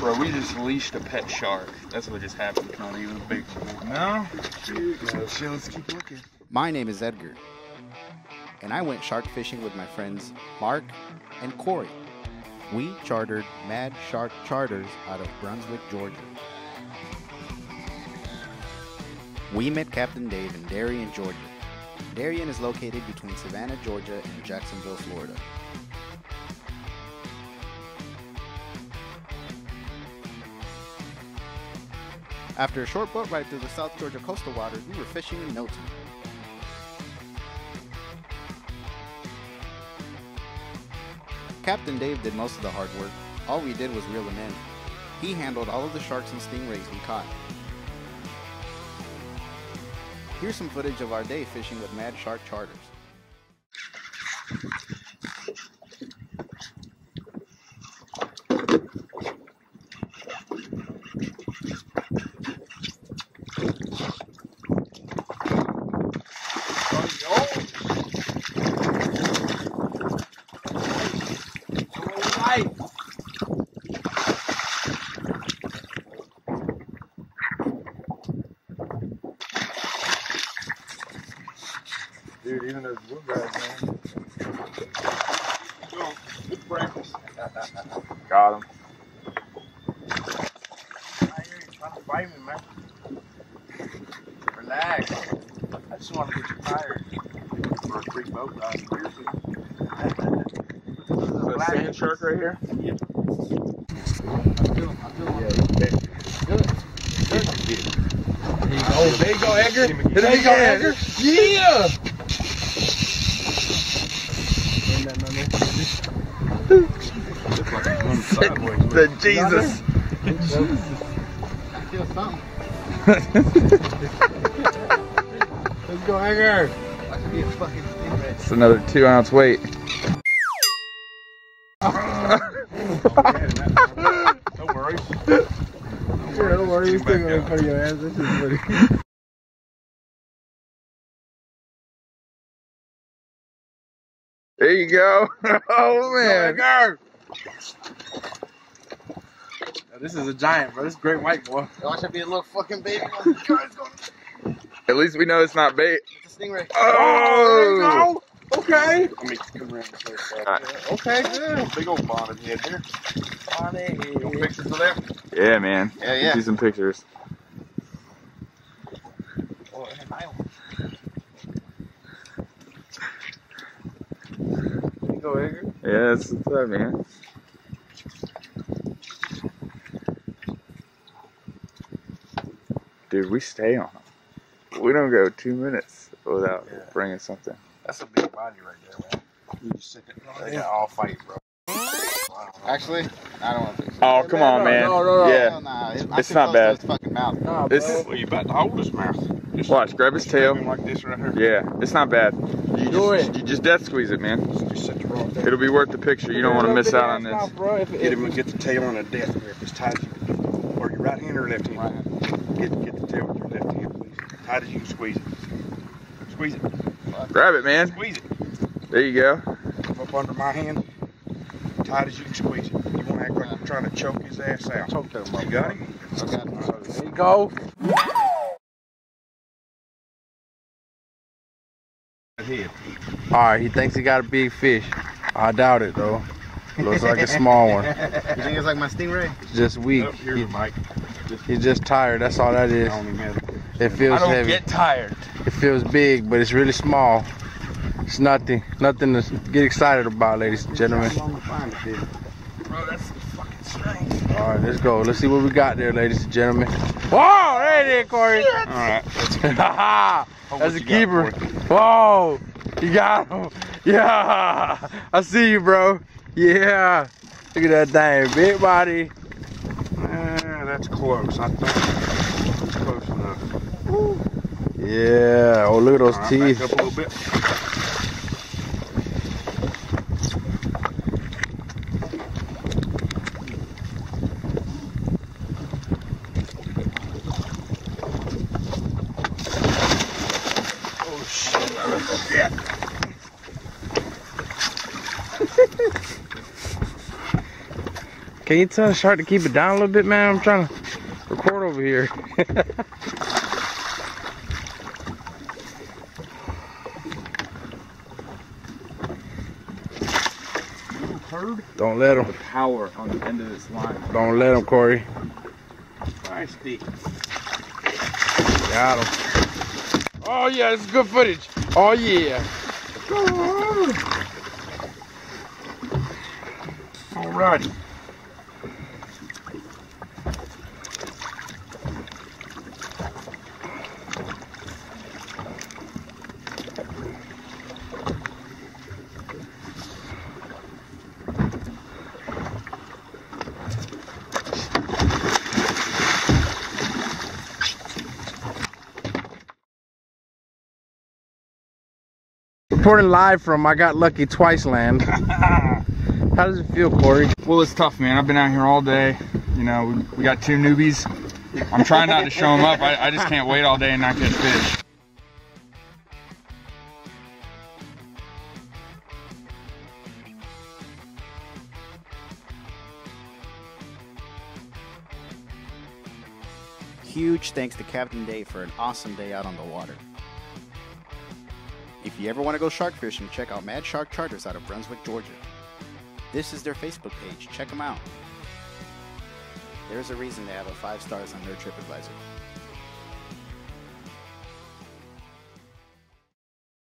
Bro, we just leashed a pet shark. That's what just happened. Not even a big one. No? Shit, let's keep looking. My name is Edgar, and I went shark fishing with my friends Mark and Corey. We chartered Mad Shark Charters out of Brunswick, Georgia. We met Captain Dave in Darien, Georgia. Darien is located between Savannah, Georgia, and Jacksonville, Florida. After a short boat ride through the South Georgia coastal waters, we were fishing in no time. Captain Dave did most of the hard work. All we did was reel them in. He handled all of the sharks and stingrays we caught. Here's some footage of our day fishing with Mad Shark Charters. Dude, even those guys, man. Good. Got him. I hear you trying to fight me, man. Relax. I just want to get you tired. For a free boat ride. Seriously. Is that sand shark right here? Yeah, okay. Oh, there you go, Edgar. There you go, Edgar. Yeah! The Jesus. I feel something. Let's go, Edgar. I should be a fucking stingray. It's another two ounce weight. No worries. Yeah, don't worry, you're still gonna put your ass. This is funny. There you go. Oh man. Edgar. This is a giant, bro. This is great white boy. I should be a little fucking baby one. Guys, go. At least we know it's not bait. It's a stingray. Oh! oh okay. Let me come around this way. Alright. Uh, okay, good. Big old bonnet head here. Bonnet head. Pictures of that? Yeah, man. Yeah, yeah. Do some pictures. Oh, and I There you go, Edgar. Yeah, that's what's up, man. Dude, we stay on them. We don't go two minutes without Yeah. bringing something. That's a big body right there, man. You just sit there. They got all fight, bro. Actually, I don't want to fix it. Oh, come on, man. no, no, no. Yeah. Hell nah, it- It's not bad. His fucking mouth. Nah, This Well, you about to hold his mouth. Just Watch, grab his tail. like this right here. Yeah, it's not bad. You Do just, it. You just death squeeze it, man. Just sit the rod there. It'll be worth the picture. You don't want to miss out on this. Mouth, bro. If, get him, get the tail on a death grip as tight as you can. do. Or your right hand or left hand. Right hand. Get get the tail with your left hand, please. Tight as you can squeeze it. Squeeze it. Grab it, man. Squeeze it. There you go. Come up under my hand. Tight as you can squeeze it. You want to act like I'm trying to choke his ass out. Choke that You got him? I got it. There you go. Alright, he thinks he got a big fish. I doubt it though. Looks like a small one. You think it's like my stingray? Just weak. Oh, He- he's just tired. That's all that is. It feels heavy. get tired. It feels big, but it's really small. It's nothing. Nothing to get excited about, ladies and gentlemen. Bro, that's fucking strange. All right, let's go. Let's see what we got there, ladies and gentlemen. Whoa, there it is, Corey. All right. That's a keeper. Whoa, you got him. Yeah, I see you, bro. Yeah, look at that thing, big body. Yeah, that's close. I think that's close enough. Yeah. Oh, look at those teeth. Can you tell the shark to keep it down a little bit, man? I'm trying to record over here. Heard Don't let him. the power on the end of this line. Don't let him, Corey. Feisty. Got him. Oh yeah, this is good footage. Oh yeah. All Reporting live from I Got Lucky Twice Land. How does it feel, Corey? Well, it's tough, man. I've been out here all day. You know, we, we got two newbies. I'm trying not to show them up. I, I just can't wait all day and not get fish. Huge thanks to Captain Dave for an awesome day out on the water. If you ever want to go shark fishing, check out Mad Shark Charters out of Brunswick, Georgia. This is their Facebook page. Check them out. There's a reason they have a five stars on their TripAdvisor.